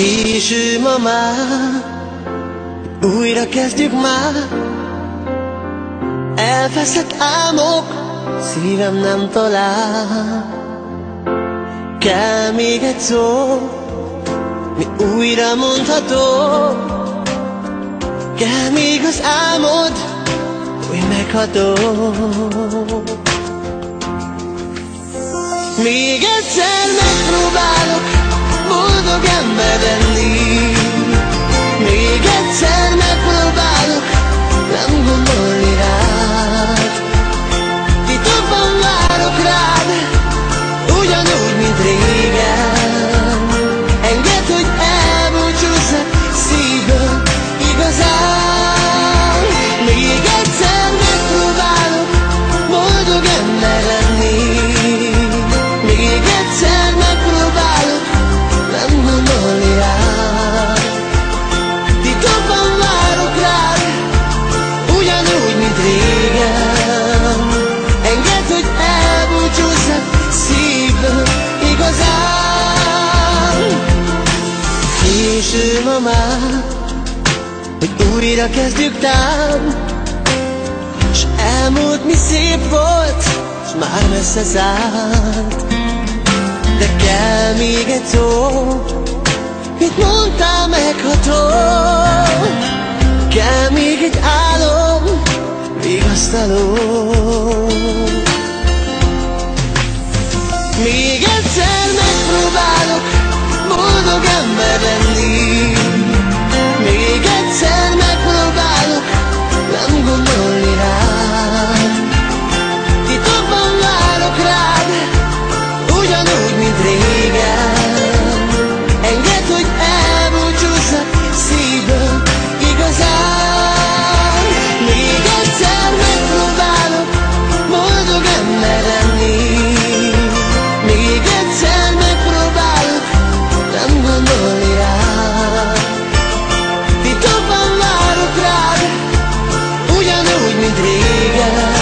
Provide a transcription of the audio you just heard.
Késő ma már, újra kezdjük már Elveszett álmok, szívem nem talál. Kell még egy szó, mi újra mondható Kell még az álmod, új megható Még egyszer megpróbálok remember the mint régen Engedd, hogy elbúcsúzzak szívből igazán. Késő ma már, hogy újra kezdjük tán S elmúlt mi szép volt, s már messze zárt De kell még egy szó, mit mondtál megható? Kell még egy álom, Hello. uyanır midriga